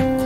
you